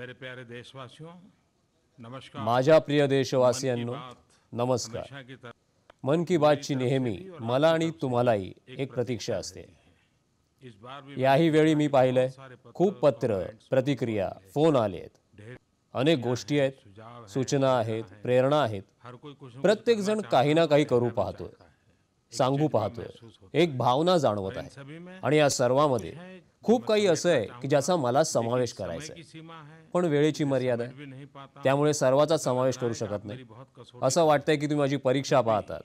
मेरे प्यारे देशवासियों नमस्कार। माझ्या प्रिय देशवासियांनो नमस्कार। मन की बातची नेहमी मला आणि तुम्हालाही एक प्रतीक्षा असते। याही वेळी मी पाहिलंय खूप पत्र प्रतिक्रिया फोन आलेत। अनेक गोष्टी आहेत सूचना आहेत प्रेरणा आहेत। प्रत्येक जण काही ना काही करू पाहतोय सांगू पाहतोय एक भावना जाणवत आहे आणि या सर्वामध्ये खूप काही असं आहे की ज्याचा मला समावेश करायचा आहे. पण वेळेची मर्यादा आहे. त्यामुळे सर्वाचा समावेश करू शकत नाही. असं वाटतंय की तुम्ही माझी परीक्षा पाहतात.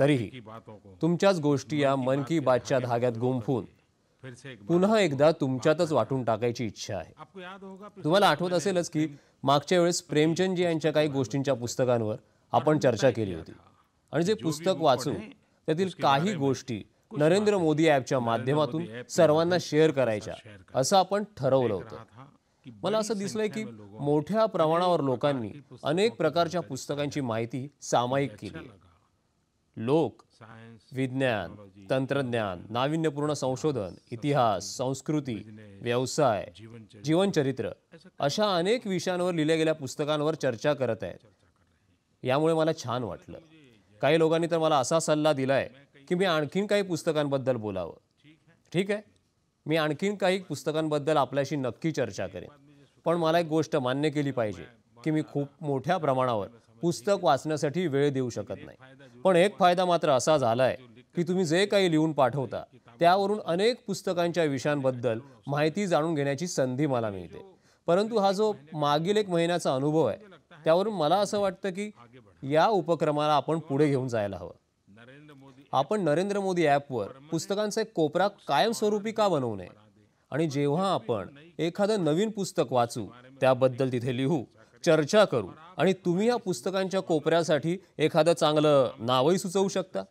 तरीही तुमच्याच गोष्टी या मन की बातच्या धाग्यात गुंफून पुन्हा एकदा तुमच्यातच वाटून टाकायची इच्छा आहे. तुम्हाला आठवत असेलच की मागच्या वेळेस प्रेमचंदजी यांच्या काही गोष्टींच्या पुस्तकांवर आपण चर्चा केली होती. आणि जे पुस्तक वाचून त्यातील काही गोष्टी नरेंद्र मोदी ॲपच्या माध्यमातून सर्वांना शेअर करायच्या. असं आपण ठरवलं होतं. मला असं दिसलंय की मोठ्या प्रमाणावर लोकांनी अनेक प्रकारच्या पुस्तकांची माहिती सामायिक केली. लोक विज्ञान तंत्रज्ञान नाविन्यपूर्ण संशोधन इतिहास संस्कृती व्यवसाय जीवनचरित्र अशा अनेक विषयांवर लिहिल्या गेलेल्या पुस्तकांवर चर्चा करत आहेत. यामुळे मला छान वाटलं. काही लोकांनी तर मला असा सल्ला दिलाय की मी आणखीन काही पुस्तकांबद्दल बोलावं. ठीक आहे? मी आणखीन काही पुस्तकांबद्दल आपल्याशी नक्की चर्चा करेन. पण मला एक गोष्ट मान्य केली पाहिजे की मी खूप मोठ्या प्रमाणावर पुस्तक वाचण्यासाठी वेळ देऊ शकत नाही. पण एक फायदा मात्र असा झाला आहे की तुम्ही जे काही लिहून पाठवता त्यावरून अनेक पुस्तकांच्या विषयांबद्दल माहिती जाणून घेण्याची संधी मला मिळते. परंतु हा जो मागील एक महिन्याचा अनुभव आहे त्यावरून मला असं वाटतं की या उपक्रमाला आपण पुढे घेऊन जायला हवं. आपण नरेंद्र मोदी ॲपवर पुस्तकांचा एक कोपरा कायमस्वरूपी का बनवू नये? आणि जेव्हा आपण एखादं नवीन पुस्तक वाचू त्याबद्दल तिथे लिहू चर्चा करू आणि तुम्ही या पुस्तकांच्या कोपऱ्यासाठी एखादं चांगलं नावही सुचवू शकता?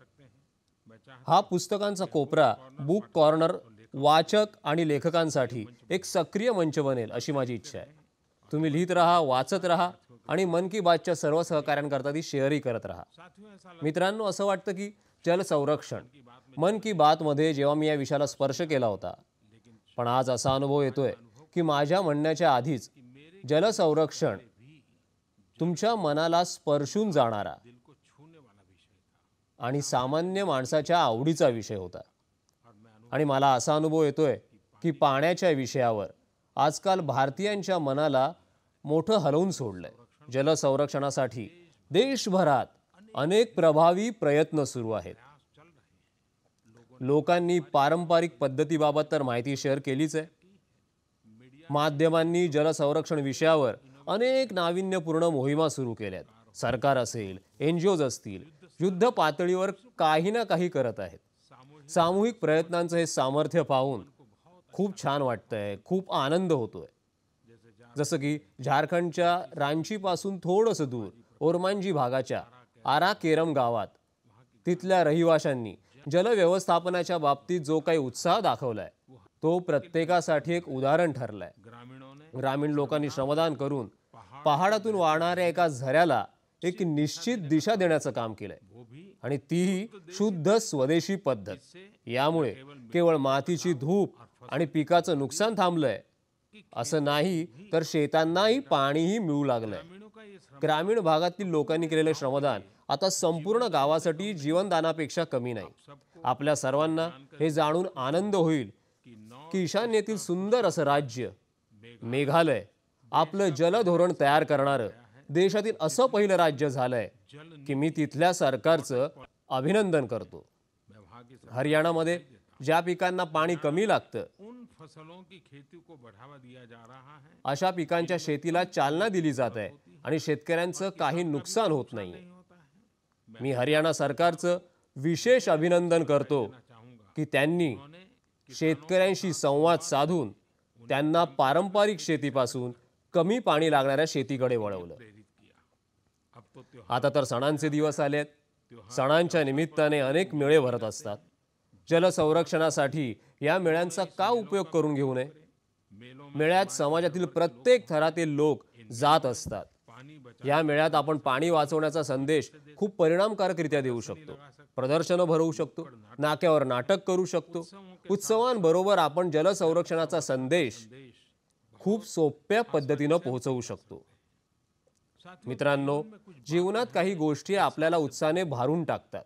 हा पुस्तकांचा कोपरा बुक कॉर्नर वाचक आणि लेखकांसाठी एक सक्रिय मंच बनेल अशी माझी इच्छा आहे. तुम्ही लिहित राहा वाचत राहा आणि मन की बातच्या सर्व सहकाऱ्यांकरता ती शेअरही करत राहा. मित्रांनो असं वाटतं की जल संरक्षण. मन की बातमध्ये जेव्हा मी या विषयाला स्पर्श केला होता पण आज असा अनुभव येतोय की माझ्या म्हणण्याच्या आधीच जल संरक्षण तुमच्या मनाला स्पर्शून जाणारा आणि सामान्य माणसाच्या आवडीचा विषय होता. आणि मला असा अनुभव येतोय की पाण्याच्या विषयावर आजकाल भारतीयांच्या मनाला मोठं हलवून सोडलंय. जल संरक्षणासाठी देशभरात अनेक प्रभावी प्रयत्न सुरू आहेत. लोकांनी पारंपरिक पद्धतीबाबत तर माहिती शेअर केलीच आहे. माध्यमांनी जल संरक्षण विषयावर अनेक नाविन्यपूर्ण मोहिमा सुरू केल्यात. सरकार असेल एन जी ओज असतील युद्ध पातळीवर काही ना काही करत आहेत. सामूहिक प्रयत्नांचं हे सामर्थ्य पाहून खूप छान वाटतंय खूप आनंद होतोय. जसं की झारखंडच्या रांचीपासून थोडंसं दूर ओरमांजी भागाच्या आरा केरम गावात तिथल्या रहिवाशांनी जलव्यवस्थापनाच्या बाबतीत जो काही उत्साह दाखवलाय तो प्रत्येकासाठी एक उदाहरण ठरलाय. ग्रामीण लोकांनी श्रमदान करून पहाडातून वाहणाऱ्या एका झऱ्याला एक निश्चित दिशा देण्याचं काम केलंय. आणि तीही शुद्ध स्वदेशी पद्धत. यामुळे केवळ मातीची धूप आणि पिकाचं नुकसान थांबलंय असं नाही तर शेतांनाही पाणीही मिळू लागलंय. ग्रामीण भागातील लोकांनी केलेलं श्रमदान आता संपूर्ण गावासाठी जीवनदानापेक्षा कमी नाही. आपल्या सर्वांना हे जाणून आनंद होईल की ईशान्येतील सुंदर असं राज्य मेघालय आपलं जलधोरण तयार करणारं देशातील असं पहिलं राज्य झालंय की मी तिथल्या सरकारचं अभिनंदन करतो. हरियाणामध्ये ज्या पिकांना पाणी कमी लागतं अशा पिकांच्या शेतीला चालना दिली जात आहे आणि शेतकऱ्यांचं काही नुकसान होत नाही मी हरियाणा सरकारचं विशेष अभिनंदन करतो की त्यांनी शेतकऱ्यांशी संवाद साधून त्यांना पारंपरिक शेतीपासून कमी पाणी लागणाऱ्या शेतीकडे वळवलं. आता तर सणांचे दिवस आलेत. सणांच्या निमित्ताने अनेक मेळे भरत असतात. जल संरक्षणासाठी या मेळ्यांचा का उपयोग करून घेऊ नये? मेळ्यात समाजातील प्रत्येक थरातील लोक जात असतात. या मेळ्यात आपण पाणी वाचवण्याचा संदेश खूप परिणामकारकरित्या देऊ शकतो. प्रदर्शनं भरवू शकतो नाक्यावर नाटक करू शकतो. उत्सवांबरोबर आपण जल संरक्षणाचा संदेश खूप सोप्या पद्धतीनं पोहोचवू शकतो. मित्रांनो जीवनात काही गोष्टी आपल्याला उत्साहाने भारून टाकतात.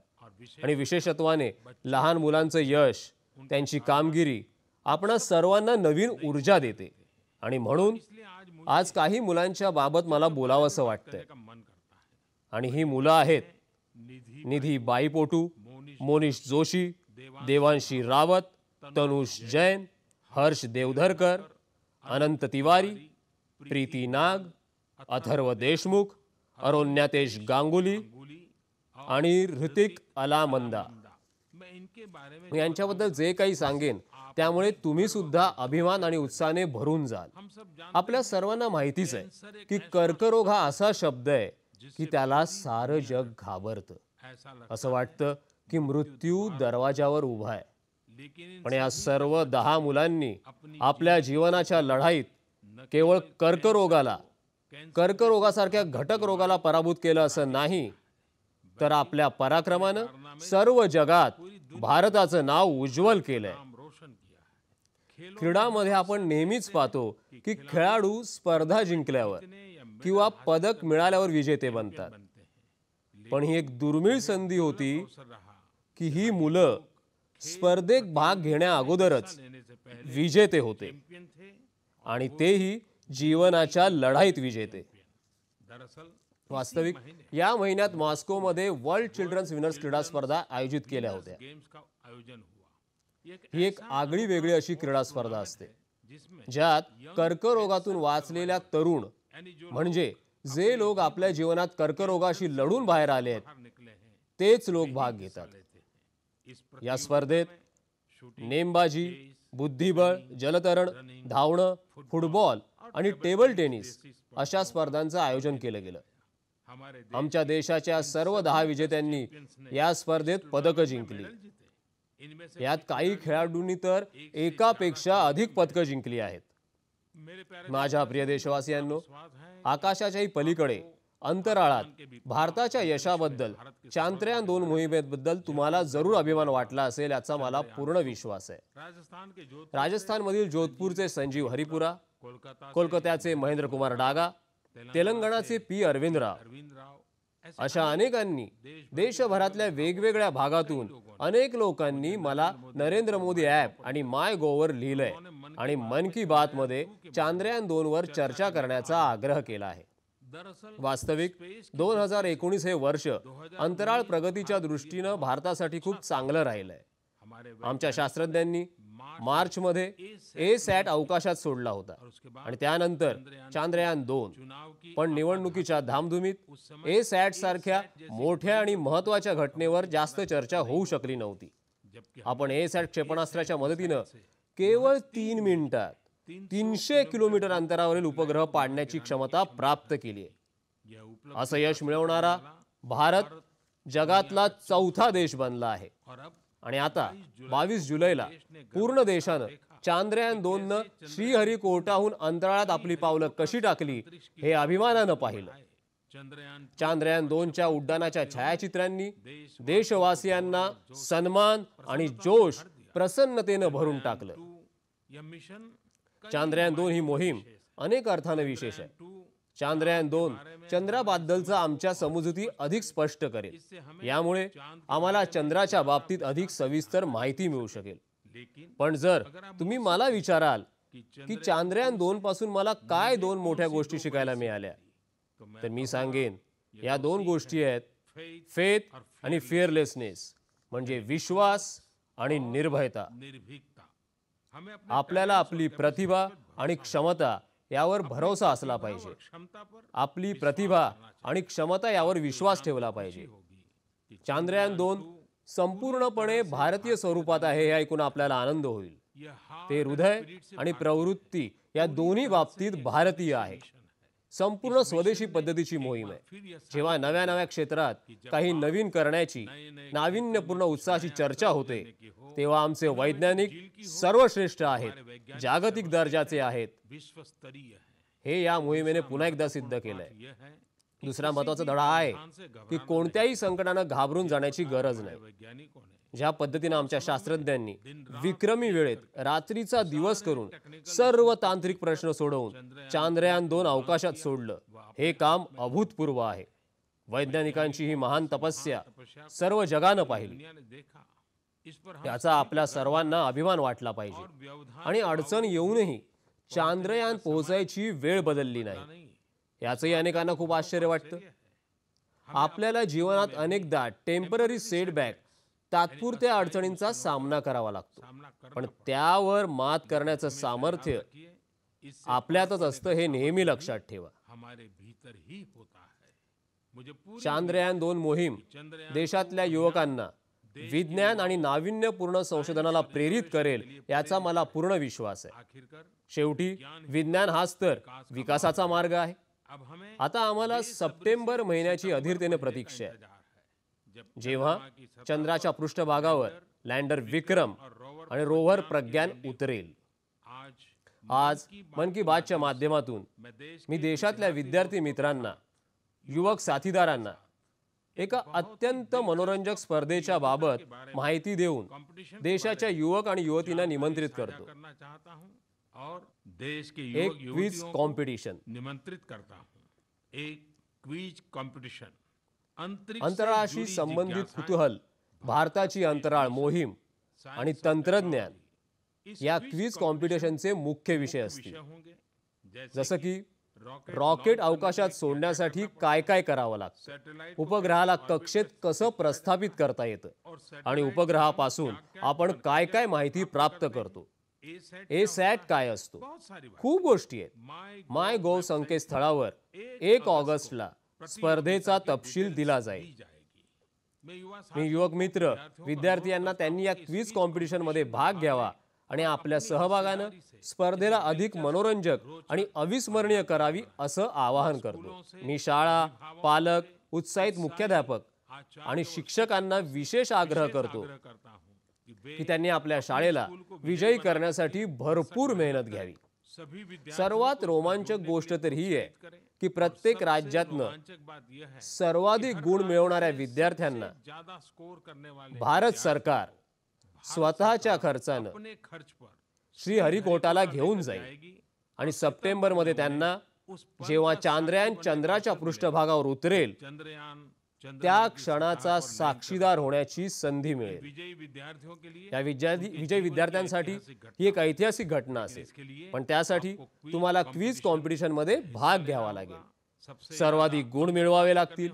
आणि विशेषत्वाने लहान मुलांचं यश त्यांची कामगिरी आपणा सर्वांना नवीन ऊर्जा देते. आणि म्हणून आज काही मुलांच्या बाबत मला बोलावंसं वाटतंय. आणि ही मुलं आहेत. निधी बाईपोटू मोनिश जोशी देवांशी रावत तनुष जैन हर्ष देवधरकर अनंत तिवारी प्रीती नाग अथर्व देशमुख अरोन्यातेश गांगुली आणि ऋतिक अलामंदा. यांच्याबद्दल जे काही सांगेन त्यामुळे तुम्ही सुद्धा अभिमान आणि उत्साहाने भरून जाल. आपल्या सर्वांना माहितीच आहे की कर्करोग हा असा शब्द आहे की त्याला सारं जग घाबरतं. असं वाटतं की मृत्यू दरवाजावर उभा आहे. पण या सर्व दहा मुलांनी आपल्या जीवनाच्या लढाईत केवळ कर्करोगाला कर्करोगासारख्या घटक रोगाला पराभूत केलं असं नाही तर आपल्या पराक्रमानं सर्व जगात भारताचं नाव उज्ज्वल केलंय नाम रोशन किया है खेलों क्रीडामध्ये आपण नेहमीच पाहतो की खेळाडू स्पर्धा जिंकल्यावर किंवा पदक मिळाल्यावर विजेते बनतात. पण ही एक दुर्मिळ संधी होती की ही मुलं स्पर्धेत भाग घेण्या अगोदरच विजेते होते आणि तेही जीवनाच्या लढाईत विजेते. वास्तविक या महिन्यात मॉस्कोमध्ये वर्ल्ड चिल्ड्रन्स विनर्स क्रीडा स्पर्धा आयोजित केल्या होत्या. ही एक आगळी वेगळी अशी क्रीडा स्पर्धा असते ज्यात कर्करोगातून वाचलेल्या तरुण म्हणजे जे लोग आपल्या जीवनात कर्करोगाशी लढून बाहेर आले आहेत तेच लोक भाग घेतात. या स्पर्धेत नेमबाजी बुद्धिबळ जलतरण धावणं फुटबॉल आणि टेबल टेनिस अशा स्पर्धांचं आयोजन केलं गेलं. आमच्या देशाच्या सर्व दहा विजेत्यांनी या स्पर्धेत पदकं जिंकली. यात काही खेळाडूंनी तर एकापेक्षा अधिक पदकं जिंकली आहेत. माझ्या प्रिय देशवासियांनो आकाशाच्याही पलीकडे अंतराळात भारताच्या यशाबद्दल चांद्रयान दोन मोहिमेबद्दल तुम्हाला जरूर अभिमान वाटला असेल याचा मला पूर्ण विश्वास आहे. राजस्थानमधील जोधपूरचे संजीव हरिपुरा कोलकाता कोलकात्याचे महेंद्र कुमार डागा तेलंगणाचे पी अरविंद राव अशा अनेकांनी देशभरातल्या वेगवेगळ्या भागातून अनेक लोकांनी मला नरेंद्र मोदी ॲप आणि माय गोवर लिहिलंय आणि मन की बात मध्ये चांद्रयान दोन वर चर्चा करण्याचा आग्रह केला आहे. वास्तविक दोन हजार एकोणीस हे वर्ष अंतराळ प्रगतीच्या दृष्टीनं भारतासाठी खूप चांगलं राहिलंय. आमच्या शास्त्रज्ञांनी मार्चमध्ये ए सॅट अवकाशात सोडला होता. आणि त्यानंतर चांद्रयान दोन. पण निवडणुकीच्या धामधुमीत ए सॅट सारख्या मोठ्या आणि महत्त्वाच्या घटनेवर जास्त चर्चा होऊ शकली नव्हती. आपण ए सॅट क्षेपणास्त्राच्या मदतीनं केवळ तीन मिनिटात तीनशे किलोमीटर अंतरावरील उपग्रह पाडण्याची क्षमता प्राप्त केली आहे. असं यश मिळवणारा भारत जगातला चौथा देश बनला आहे. आणि आता बावीस जुलैला पूर्ण देशानं चांद्रयान दोननं श्रीहरिकोटाहून अंतराळात आपली पावलं कशी टाकली हे अभिमानानं पाहिलं. चांद्रयान दोनच्या उड्डाणाच्या छायाचित्रांनी देशवासियांना सन्मान आणि जोश प्रसन्नतेनं भरून टाकलं. चांद्रयान दोन ही मोहीम अनेक अर्थानं विशेष आहे. चांद्रयान दोन चंद्राबद्दलचा आमच्या समजुती अधिक स्पष्ट करेल. यामुळे आम्हाला चंद्राच्या बाबतीत अधिक सविस्तर माहिती मिळू शकेल. पण जर तुम्ही मला विचाराल की चांद्रयान दोन पासून मला काय दोन मोठ्या गोष्टी शिकायला मिळाल्या तर मी सांगेन या दोन गोष्टी आहेत फेथ आणि फिअरलेसनेस म्हणजे विश्वास आणि निर्भयता. आपल्याला आपली प्रतिभा आणि क्षमता यावर भरोसा असला पाहिजे. आपली प्रतिभा आणि क्षमता यावर विश्वास ठेवला पाहिजे. चांद्रयान दोन संपूर्णपणे भारतीय स्वरूपात आहे हे ऐकून आपल्याला आनंद होईल. ते हृदय आणि प्रवृत्ती या दोन्ही बाबतीत भारतीय आहे. संपूर्ण स्वदेशी पद्धतीची मोहीम आहे. जेव्हा नव्या नव्या क्षेत्रात काही नवीन करण्याची नाविन्यपूर्ण उत्साहाची चर्चा होते तेव्हा आमचे वैज्ञानिक सर्वश्रेष्ठ आहेत जागतिक दर्जाचे आहेत. है। हे या मोहिमेने पुन्हा एकदा सिद्ध केलंय. है दुसरा महत्त्वाचा धडा हा आहे की कोणत्याही संकटानं घाबरून जाण्याची गरज नाही. ज्या पद्धतीनं आमच्या शास्त्रज्ञांनी विक्रमी वेळेत रात्रीचा दिवस करून सर्व तांत्रिक प्रश्न सोडवून चांद्रयान दोन अवकाशात सोडलं हे काम अभूतपूर्व आहे. वैज्ञानिकांची ही महान तपस्या सर्व जगानं पाहिली. त्याचा याचा आपल्या सर्वांना अभिमान वाटला पाहिजे. आणि अडचण येऊनही चांद्रयान पोहोचायची वेळ बदलली नाही. याचंही अनेकांना खूप आश्चर्य वाटतं. आपल्याला जीवनात अनेकदा टेंपररी सेटबॅक तात्पुरत्या अडचणींचा सामना करावा लागतो. पण त्यावर मात करण्याचं सामर्थ्य आपल्यातच असतं हे नेहमी लक्षात ठेवा. चांद्रयान दोन मोहीम देशातल्या युवकांना विज्ञान आणि नाविन्यपूर्ण संशोधनाला प्रेरित करेल याचा मला पूर्ण विश्वास आहे. शेवटी विज्ञान हाच तर विकासाचा मार्ग आहे. आता आम्हाला सप्टेंबर महिन्याची अधीरतेने प्रतीक्षा आहे. जेव्हा चंद्राच्या पृष्ठभागावर लँडर विक्रम आणि रोव्हर प्रज्ञान उतरेल। आज मन की बातच्या माध्यमातून मैं देश मी देशातल्या विद्यार्थी मित्रांना युवक साथीदारांना एका अत्यंत मनोरंजक स्पर्धेच्या बाबत माहिती देऊन देशाच्या युवक आणि युवतींना निमंत्रित करतो। करना चाहता और देश के एक क्विज कॉम्पिटिशन निमंत्रित करता हूं। एक क्विज से अंतराळाशी संबंधित कुतूहल भारताची अंतराळ मोहीम आणि तंत्रज्ञान या क्विज कॉम्पिटिशनचे मुख्य विषय असतील. जैसे की रॉकेट अवकाशात सोडण्यासाठी काय काय करावं लागतं? उपग्रहाला कक्षेत कसं प्रस्थापित करता येतं? आणि उपग्रहापासून आपण काय काय माहिती प्राप्त करतो ए सेट काय असतो? खूप गोष्टी आहेत. माय माय गोव संकेतस्थळावर एक ऑगस्टला स्पर्धेचा तपशील दिला जाईल. मैं युवा मी युवक मित्र विद्यार्थी यांना त्यांनी या क्विज कॉम्पिटिशनमध्ये भाग घ्यावा आणि आपल्या सहभागानं स्पर्धेला अधिक मनोरंजक आणि अविस्मरणीय करावी असं आवाहन करतो. मी शाळा पालक उत्साहित मुख्याध्यापक आणि शिक्षकांना विशेष आग्रह करतो कि त्यांनी आपल्या शाळेला विजयी करण्यासाठी भरपूर मेहनत घ्यावी. सर्वात रोमांचक गोष्ट तर ही आहे की प्रत्येक राज्यातनं सर्वाधिक गुण मिळवणाऱ्या विद्यार्थ्यांना भारत सरकार स्वतःच्या खर्चानं श्रीहरिकोटाला घेऊन जाईल. आणि सप्टेंबरमध्ये त्यांना जेव्हा चांद्रयान चंद्राच्या पृष्ठभागावर उतरेल त्या क्षणाचा साक्षीदार होण्याची संधी मिळेल. या विद्यार्थी विजय विद्यार्थ्यांसाठी ही एक ऐतिहासिक घटना असेल. पण त्यासाठी तुम्हाला क्विज कॉम्पिटिशनमध्ये भाग घ्यावा लागेल. सर्वाधिक गुण मिळवावे लागतील.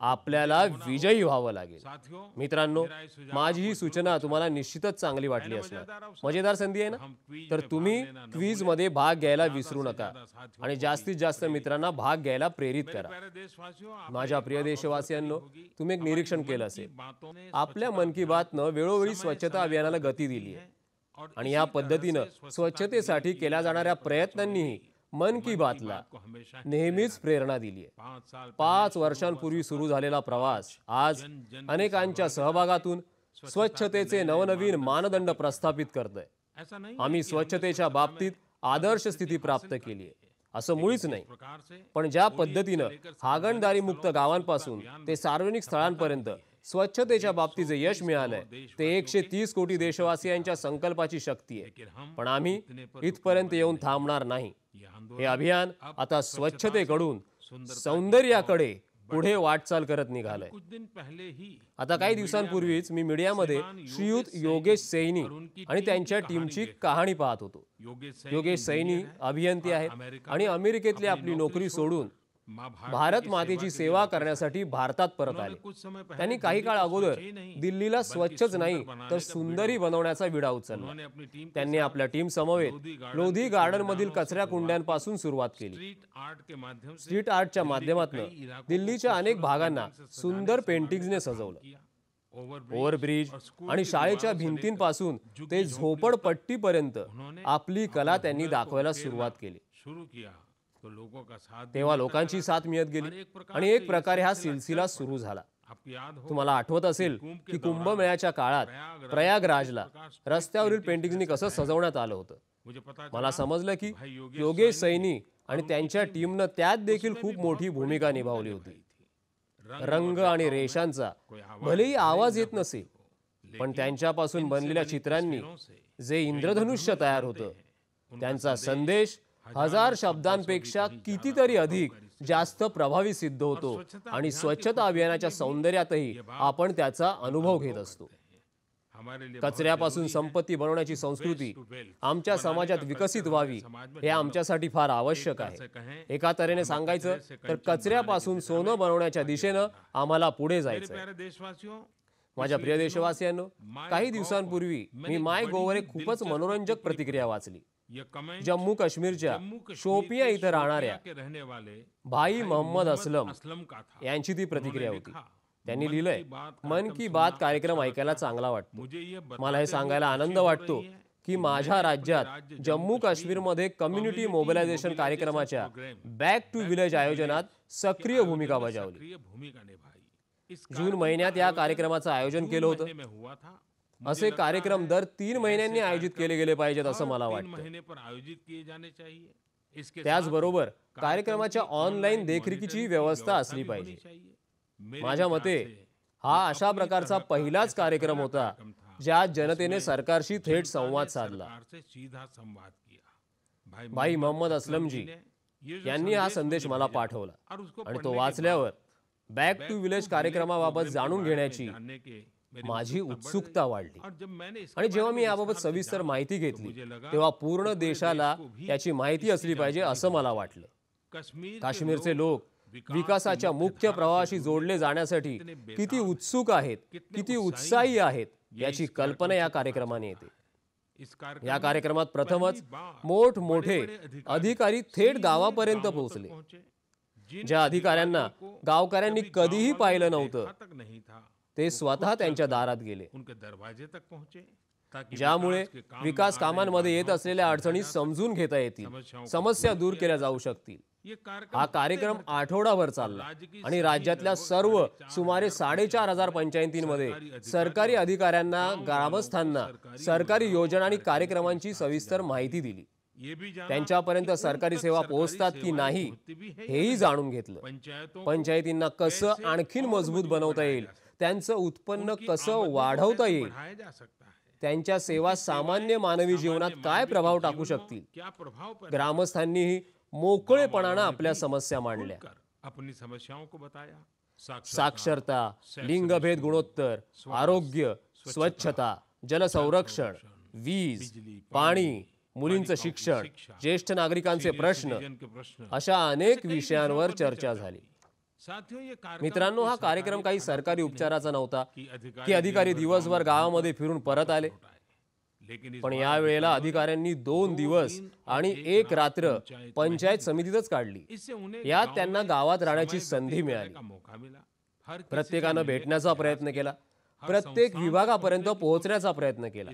आपल्याला विजयी व्हावं लागेल. मित्रांनो माझी ही सूचना तुम्हाला निश्चितच चांगली वाटली असणार मजेदार संधी आहे ना? तर तुम्ही क्विजमध्ये भाग घ्यायला विसरू नका. आणि जास्तीत जास्त मित्रांना भाग घ्यायला प्रेरित करा. माझ्या प्रिय देशवासियांनो तुम्ही एक निरीक्षण केलं असेल. आपल्या मन की बातनं वेळोवेळी स्वच्छता अभियानाला गती दिली आहे. आणि या पद्धतीनं स्वच्छतेसाठी केल्या जाणाऱ्या प्रयत्नांनीही मन की बातला नेहमीच प्रेरणा दिली आहे पाँच वर्षांपूर्वी सुरू झालेला प्रवास आज अनेकांच्या सहभागातून स्वच्छतेचे नवनवीन मानदंड प्रस्थापित करतोय. ऐसा नहीं आम्ही स्वच्छतेच्या बाबतीत आदर्श स्थिती प्राप्त केली आहे. असं मुळीच नाही. पण ज्या पद्धतीनं हागणदारी मुक्त गावांपासून ते सार्वजनिक स्थळांपर्यंत स्वच्छतेच्या बाबतीत जे यश मिळालंय ते एकशे तीस कोटी देशवासियांच्या संकल्पाची शक्ती आहे. पण आम्ही इथपर्यंत येऊन थांबणार नाही. हे अभियान आता स्वच्छतेकडून सौंदर्याकडे पुढे वाटचाल करत निघालंय. आता काही दिवसांपूर्वीच मी मीडियामध्ये श्रीयुत योगेश सैनी आणि त्यांच्या टीमची कहाणी पाहत होतो. योगेश सैनी अभियंते आहेत आणि अमेरिकेतली आपली नोकरी सोडून भारत मातेची सेवा करण्यासाठी भारतात परत आले. त्यांनी काही काळ अगोदर दिल्लीला स्वच्छच नाही तर सुंदरही बनवण्याचा विडा उचलला. त्यांनी आपल्या टीम समवेत लोधी गार्डन मधील कचऱ्या कुंड्यांपासून सुरुवात केली. स्ट्रीट आर्ट के माध्यम से स्ट्रीट आर्टच्या माध्यमातून दिल्लीच्या अनेक भागांना सुंदर पेंटिंग्सने सजवलं. ओव्हरब्रिज आणि शाळेच्या भिंतींपासून ते झोपडपट्टीपर्यंत आपली कला त्यांनी दाखवायला सुरुवात केली. तेव्हा लोकांची साथ मिळत गेली आणि एक प्रकारे हा सिलसिला सुरू झाला. हो तुम्हाला आठवत असेल की कुंभमेळ्याच्या काळात प्रयागराजला रस्त्यावरील पेंटिंग्सनी कसं सजवण्यात आलं होतं. मला समजलं की योगेश सैनी आणि त्यांच्या टीमनं त्यात देखील खूप मोठी भूमिका निभावली होती. रंग आणि रेषांचा भलेही आवाज येत नसे पण त्यांच्यापासून बनलेल्या चित्रांनी जे इंद्रधनुष्य तयार होतं त्यांचा संदेश हजार शब्दांपेक्षा कितीतरी अधिक जास्त प्रभावी सिद्ध होतो. आणि स्वच्छता अभियानाच्या सौंदर्यातही आपण त्याचा अनुभव घेत असतो. कचऱ्यापासून संपत्ती बनवण्याची संस्कृती आमच्या समाजात विकसित व्हावी हे आमच्यासाठी फार आवश्यक आहे. एका तऱ्हेने सांगायचं तर कचऱ्यापासून सोनं बनवण्याच्या दिशेनं आम्हाला पुढे जायचं माझ्या प्रिय देशवासियांनो काही दिवसांपूर्वी मी माय गोवर एक खूपच मनोरंजक प्रतिक्रिया वाचली. जम्मू काश्मीरच्या शोपिया इथं राहणाऱ्या भाई मोहम्मद असलम यांची ती प्रतिक्रिया होती. त्यांनी मन लिहिलंय की बात मन की बात कार्यक्रम ऐकायला चांगला वाटतो. मला हे सांगायला आनंद हो वाटतो की माझ्या राज्यात जम्मू काश्मीरमध्ये कम्युनिटी मोबिलायझेशन कार्यक्रमाच्या बॅक टू विलेज आयोजनात सक्रिय भूमिका बजावली. जून महिन्यात या कार्यक्रमाचं आयोजन केलं होतं. असे कार्यक्रम दर तीन महिन्यांनी आयोजित केले गेले पाहिजेत असं मला वाटतं. आयोजित जाने चाहिए. त्याचबरोबर कार्यक्रमाच्या ऑनलाईन देखरेखीची व्यवस्था असली पाहिजे. माझ्या मते हा अशा प्रकारचा पहिलाच कार्यक्रम होता ज्यात जनतेने सरकारशी थेट संवाद साधला. भाई मोहम्मद असलमजी यांनी हा संदेश मला पाठवला. आणि तो वाचल्यावर बॅक टू विलेज कार्यक्रमाबाबत जाणून घेण्याची माझी उत्सुकता। वाढली. आणि जेव्हा मी याबाबत सविस्तर माहिती घेतली तेव्हा पूर्ण पूरे देशाला याची माहिती असली पाहिजे असं मला वाटलं. काश्मीरचे लोक विकास विकासाच्या मुख्य प्रवाहाशी जुड़े जोडले जाण्यासाठी किती उत्सुक आहेत किती उत्साही आहेत याची कल्पना या कार्यक्रमाने येते. या कार्यक्रमात प्रथमच मोठ मोठे अधिकारी थेट गावापर्यंत पोहोचले. ज्या अधिकाऱ्यांना गावकऱ्यांनी कधीही पाहिलं नव्हतं. ते स्वतः त्यांच्या दारात गेले. ज्यामुळे विकास कामांमध्ये येत असलेल्या अडचणी समजून घेता येतील समस्या दूर केल्या जाऊ शकतील. हा कार्यक्रम। आठवडाभर चालला आणि राज्यातल्या सर्व सुमारे साडेचार हजार पंचायतींमध्ये सरकारी अधिकाऱ्यांना ग्रामस्थांना सरकारी योजना आणि कार्यक्रमांची सविस्तर माहिती दिली. त्यांच्यापर्यंत सरकारी सेवा पोहोचतात की नाही हेही? जाणून घेतलं. पंचायतींना कसं आणखीन मजबूत बनवता येईल? त्यांचं उत्पन्न कसं वाढवता येईल? त्यांच्या सेवा सामान्य मानवी जीवनात काय प्रभाव टाकू शकतील? ग्रामस्थांनीही मोकळेपणानं आपल्या समस्या मांडल्या. खुलकर अपनी समस्याओं को बताया। साक्षरता, लिंगभेद गुणोत्तर आरोग्य स्वच्छता जलसंरक्षण वीज पाणी मुलींचं शिक्षण ज्येष्ठ नागरिकांचे प्रश्न अशा अनेक विषयांवर चर्चा झाली. मित्रांनो हा कार्यक्रम काही सरकारी उपचाराचा नव्हता की अधिकारी दिवसभर गावामध्ये फिरून परत आले. पण बार या वेळेला अधिकाऱ्यांनी दोन दिवस आणि एक रात्र पंचायत समितीतच काढली. यात त्यांना गावात राहण्याची संधी मिळाली. प्रत्येकानं भेटण्याचा प्रयत्न केला. प्रत्येक विभागापर्यंत पोहोचण्याचा प्रयत्न केला.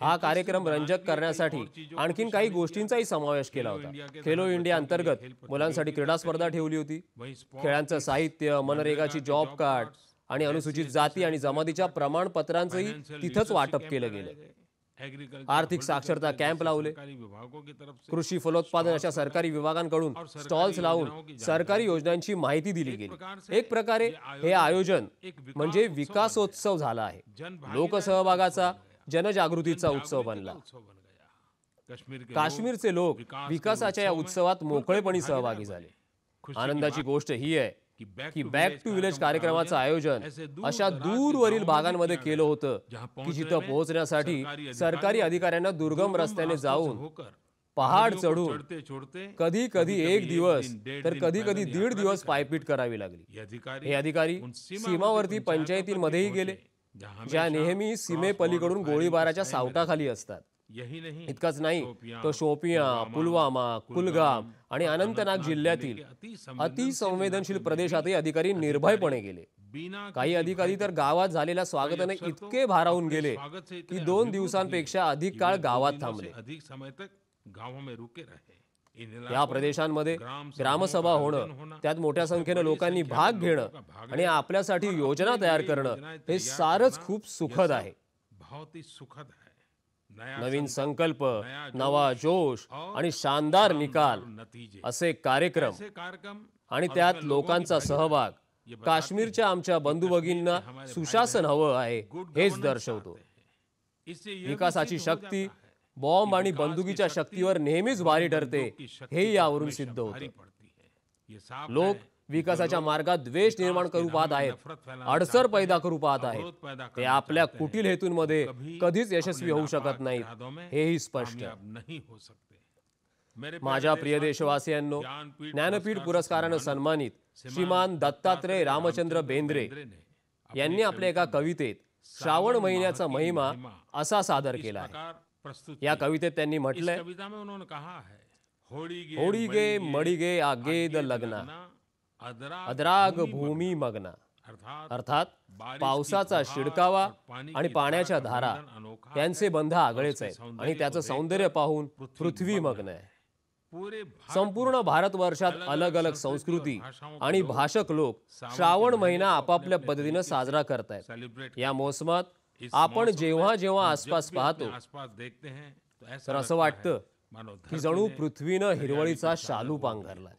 हा कार्यक्रम रंजक करण्यासाठी आणखीन काही गोष्टींचाही समावेश केला होता. खेलो इंडिया अंतर्गत मुलांसाठी क्रीडा स्पर्धा ठेवली होती. खेळांचं साहित्य मनरेगाची जॉब कार्ड आणि अनुसूचित जाती आणि जमातीच्या प्रमाणपत्रांचंही तिथंच वाटप केलं गेलं. आर्थिक साक्षरता कॅम्प लावले. कृषी फलोत्पादन अशा सरकारी विभागांकडून स्टॉल्स लावून सरकारी योजनांची माहिती दिली गेली. एक प्रकारे हे आयोजन म्हणजे विकासोत्सव झाला आहे. लोकसहभागाचा जनजागृतीचा जागृती उत्सव बनला. काश्मीरचे लोक विकासाच्या या उत्सवात मोकळेपणी सहभागी। झाले. आनंदाची गोष्ट ही आहे की बॅक टू विलेज कार्यक्रमाचं आयोजन अशा दूरवरील भागांमध्ये केलं होतं की जिथं पोहोचण्यासाठी सरकारी अधिकाऱ्यांना दुर्गम रस्त्याने जाऊन पहाड चढून कधी कधी एक दिवस तर कधी कधी दीड दिवस पायपीट करावी लागली. हे अधिकारी सीमावर्ती पंचायतींमध्येही गेले. ज्या नेहमी सीमेपलीकडून गोळीबाराच्या सावटाखाली असतात. इतकंच नाही. शोपियां, तो शोपिया पुलवामा कुलगाम आणि अनंतनाग जिल्ह्यातील अति अति संवेदनशील प्रदेशातही अधिकारी निर्भयपणे गेले. काही अधिकारी तर गावात झालेल्या स्वागताने इतके भारावून गेले की दोन दिवसांपेक्षा अधिक काळ गावात थांबले. अधिक समय तक गांवों में रुके रहे. या प्रदेशांमध्ये ग्रामसभा होणं त्यात मोठ्या संख्येनं लोकांनी भाग घेणं आणि आपल्यासाठी योजना तयार करणं हे सारच खूप सुखद आहे. नवीन संकल्प नवा जोश आणि शानदार निकाल असे कार्यक्रम आणि त्यात लोकांचा सहभाग. काश्मीरच्या आमच्या बंधू भगिनींना सुशासन हवं आहे हेच दर्शवतो. विकासाची हो शक्ती बॉम्ब आणि बंदुकीच्या शक्तीवर नेहमीच भारी ठरते. हे यावरून सिद्ध होतं. है लोक विकासाच्या मार्गात द्वेष निर्माण करू पाहत आहेत. अडसर पैदा करू पाहत आहेत. ते आपल्या कुटील हेतूंमध्ये कधीच यशस्वी होऊ शकत नाहीत. हेही स्पष्ट हो माझ्या प्रिय देशवासियांनो ज्ञानपीठ पुरस्कारानं सन्मानित श्रीमान दत्तात्रय रामचंद्र बेंद्रे. यांनी आपल्या एका कवितेत श्रावण महिन्याचा महिमा असा सादर केला आहे. प्रस्तुत या कवितेत त्यांनी म्हटलंय कविता में उन्होंने कहा है होड़ी गे होडी गे मडी गे आगेद लग्ना। अदरा अद्राग भूमी मग्ना। अर्थात पावसाचा शिडकावा आणि पाण्याच्या धारा यांचे बंध आगळेच आहेत आणि त्याचं सौंदर्य पाहून पृथ्वी मग्न आहे. पूरे भारत संपूर्ण भारतवर्षात अलग अलग संस्कृती आणि भाषक लोक श्रावण महिना आपापल्या पद्धतीनं साजरा करतायत. या मोसमात आपण जेव्हा जेव्हा आसपास पाहतो तर असं वाटतं की जणू पृथ्वीनं हिरवळीचा शालू पांघरलाय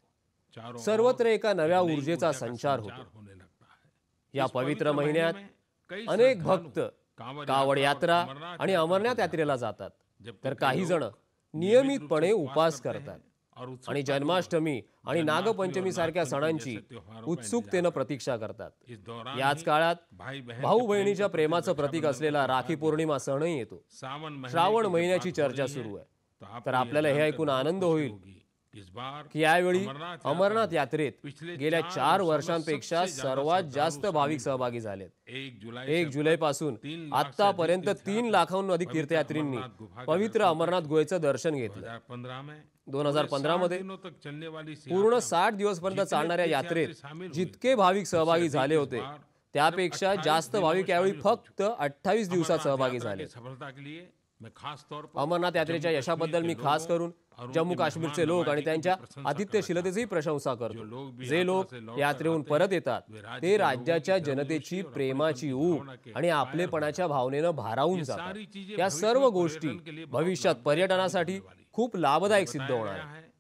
चारों सर्वत्र एका नव्या ऊर्जेचा संचार होतो या पवित्र महीने महिन्यात अनेक भक्त कांवड़ यात्रा आणि अमरनाथ यात्रेला जातात. तर काही जण नियमितपणे उपास करतात. आणि जन्माष्टमी आणि नागपंचमी सारख्या सणांची उत्सुकतेनं प्रतीक्षा करतात. याच काळात भाऊ बहिणीच्या प्रेमाचं प्रतीक असलेला राखी पौर्णिमा सणही येतो. श्रावण महिन्याची चर्चा सुरू आहे. तर आपल्याला हे ऐकून आनंद होईल. कि यावेळी अमरनाथ यात्रेत गेल्या चार वर्षांपेक्षा सर्वात जास्त भाविक सहभागी झालेत. एक जुलै पासून आतापर्यंत तीन लाखाहून अधिक तीर्थयात्रींनी पवित्र अमरनाथ गुहेचं दर्शन घेतलं. 2015 में दोन हजार पंधरा मध्ये पूर्ण साठ दिवसपर्यंत चालणाऱ्या यात्रेत जितके भाविक सहभागी झाले होते त्यापेक्षा जास्त भाविक यावेळी फक्त अठ्ठावीस दिवसात सहभागी झाले. अमरनाथ यात्रेच्या यशाबद्दल मी खास करून जम्मू काश्मीरचे लोक आणि त्यांच्या आतिथ्यशीलतेचीही प्रशंसा करतो. जे लोक यात्रेहून परत येतात ते राज्याच्या जनतेची प्रेमाची ऊब आणि आपलेपणाच्या भावनेनं भारावून जातात. या सर्व गोष्टी भविष्यात पर्यटनासाठी खूप लाभदायक सिद्ध होणार.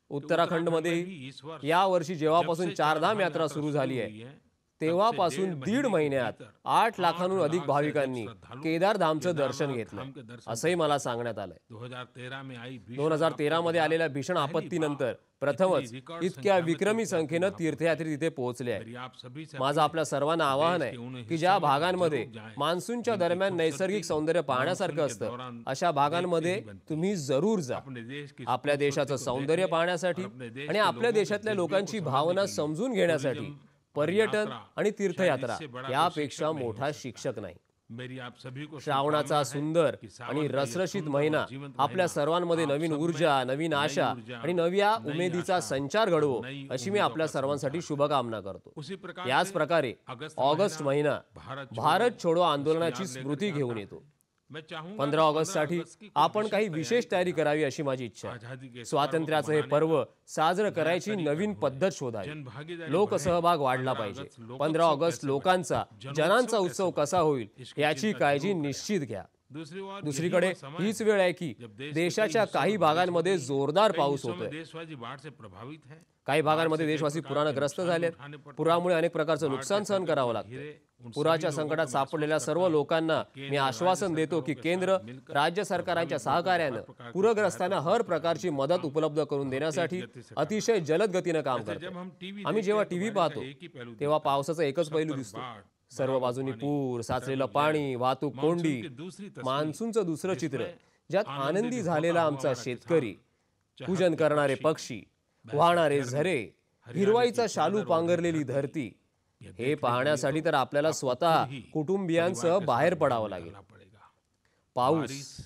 उत्तराखंडमध्येही या वर्षी जेव्हापासून चारधाम यात्रा सुरू झाली आहे. तेव्हापासून दीड महिन्यात आठ लाखांहून अधिक भाविकांनी केदार धामचं दर्शन घेतलं. असंही मला सांगण्यात आलंय. 2013 में आई भीषण दोन हजार तेरा मध्ये आलेल्या भीषण आपत्तीनंतर प्रथमच इतक्या विक्रमी संख्येनं तीर्थयात्री तिथे पोहोचले से माझं आपल्या सर्वांना आवाहन आहे की ज्या भागांमध्ये मान्सूनच्या दरम्यान नैसर्गिक सौंदर्य पाहण्यासारखं असतं अशा भागांमध्ये तुम्ही जरूर जा. आपल्या देशाचं सौंदर्य पाहण्यासाठी आणि आपल्या देशातल्या लोकांची भावना समजून घेण्यासाठी पर्यटन आणि तीर्थयात्रा यापेक्षा मोठा शिक्षक नाही. श्रावणाचा सुंदर आणि रसरशीत महिना आपल्या सर्वांमध्ये नवीन ऊर्जा नवीन आशा आणि नव्या उमेदीचा संचार घडवो अशी मी आपल्या सर्वांसाठी शुभकामना करतो. याच प्रकारे ऑगस्ट महिना भारत छोडो आंदोलनाची स्मृती घेऊन येतो. पंधरा ऑगस्टसाठी आपण काही विशेष तयारी करावी अशी माझी इच्छा आहे. स्वातंत्र्याचं हे पर्व साजरं करायची नवीन पद्धत शोधावी. लोकसहभाग वाढला पाहिजे. पंधरा ऑगस्ट लोकांचा जनांचा उत्सव कसा होईल याची काळजी निश्चित घ्या. दुसरीकडे हीच वेळ आहे की देशाच्या काही भागांमध्ये जोरदार पाऊस होतोय. काही भागांमध्ये देशवासी पुरानग्रस्त झालेत. पुरामुळे अनेक प्रकारचं नुकसान सहन करावं लागतं. पुराच्या संकटात सापडलेल्या सर्व लोकांना मी आश्वासन देतो की केंद्र राज्य सरकारांच्या सहकार्यानं पूरग्रस्तांना हर प्रकारची मदत उपलब्ध करून देण्यासाठी अतिशय जलद गतीनं काम करते आम्ही जेव्हा टीव्ही पाहतो तेव्हा पावसाचा एकच पैलू दिसतो. सर्व बाजूनी पूर साचलेलं पाणी वाहतूक कोंडी मान्सूनचं दुसरं चित्र ज्यात आनंदी झालेला आमचा शेतकरी पूजन करणारे पक्षी वाहणारे झरे हिरवाईचा शालू पांघरलेली धरती हे पाहण्यासाठी तर आपल्याला स्वतः कुटुंबियांसह बाहेर पडावं लागेल. पाऊस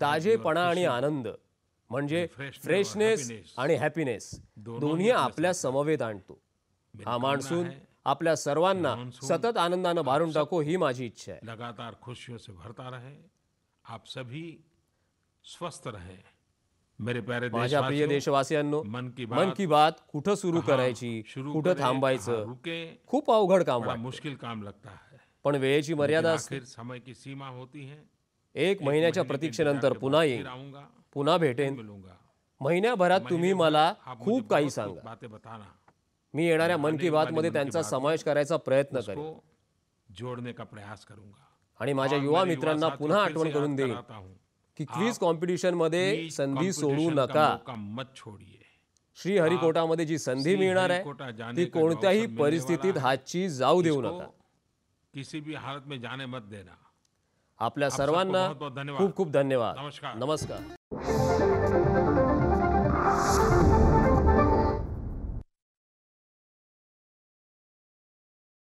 ताजेपणा आणि आनंद म्हणजे फ्रेशनेस आणि हॅपीनेस दोन्ही आपल्या समवेत आणतो. हा मान्सून आपल्या सर्वांना सतत आनंदानं भारून टाको ही माझी इच्छा आहे. लगातार खुशियों से भरता रहे आप सभी स्वस्थ रहे। मेरे प्यारे माझ्या प्रिय देशवासियों देशवासियांनो मन की मन बात की बात कुठं सुरू करायची कुठं थांबायचं खूप अवघड काम मुश्किल काम लगता है। पण वेळेची मर्यादा समय की सीमा होती है। एक महिन्याच्या प्रतीक्षेनंतर पुन्हा आऊंगा पुन्हा भेटेन. महिन्याभरात तुम्ही मला खूप काही सांगा. बातें बताना मी येणाऱ्या मन की बात मध्ये त्यांचा समावेश करायचा प्रयत्न करेन. जोड़ने का प्रयास करूंगा. आणि माझ्या युवा मित्रांना पुन्हा आठवण करून देईन की क्विज कॉम्पिटिशनमध्ये संधी सोडू नका. मत छोड़िए। श्री हरिकोटामध्ये जी संधी मिळणार आहे ती कोणत्याही परिस्थितीत हातची जाऊ देऊ नका. किसी भी हालत में जाने मत देना। आपल्या सर्वांना. खूप खूप धन्यवाद. नमस्कार. नमस्कार.